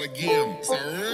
again, sir.